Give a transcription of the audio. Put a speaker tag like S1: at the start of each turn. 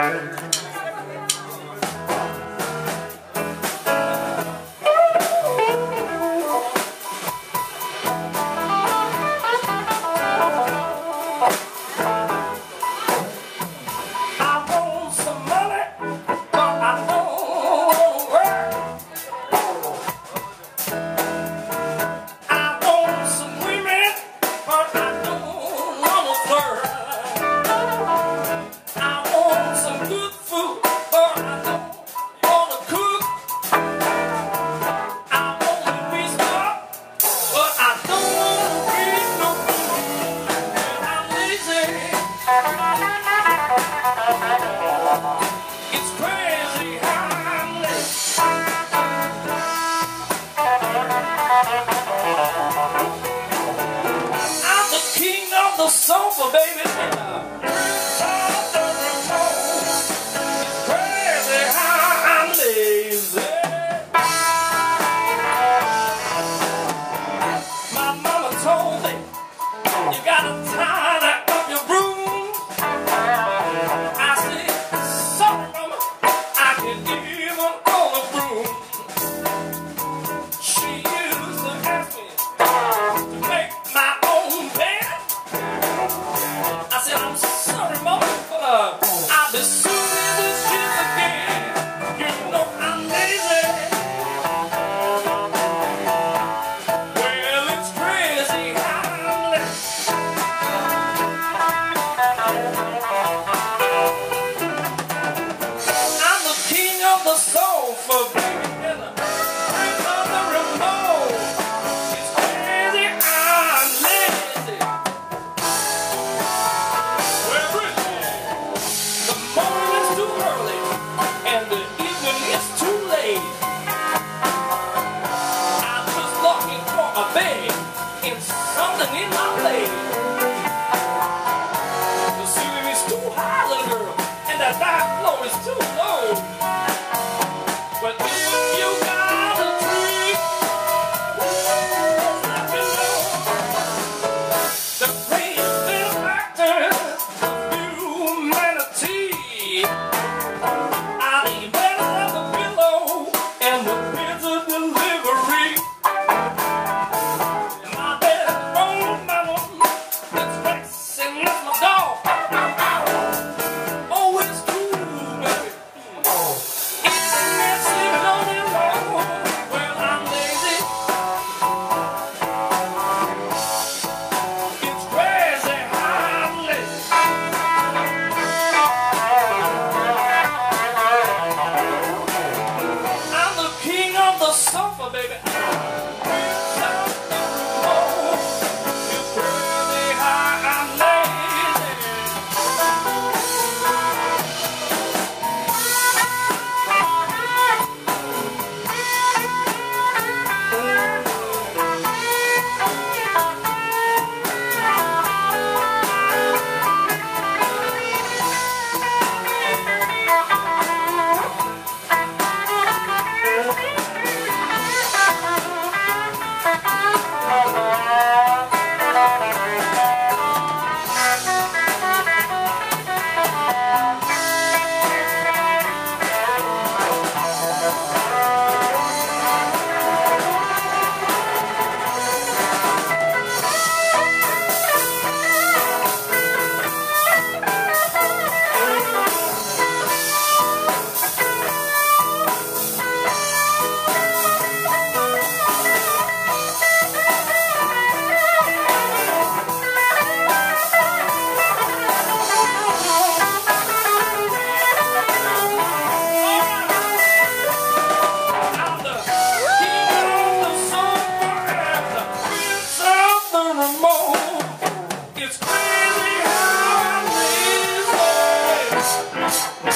S1: time. gospel, baby. told me you got a time And something in my. The ceiling is too high, little girl, and that back floor is too low. Yes. No.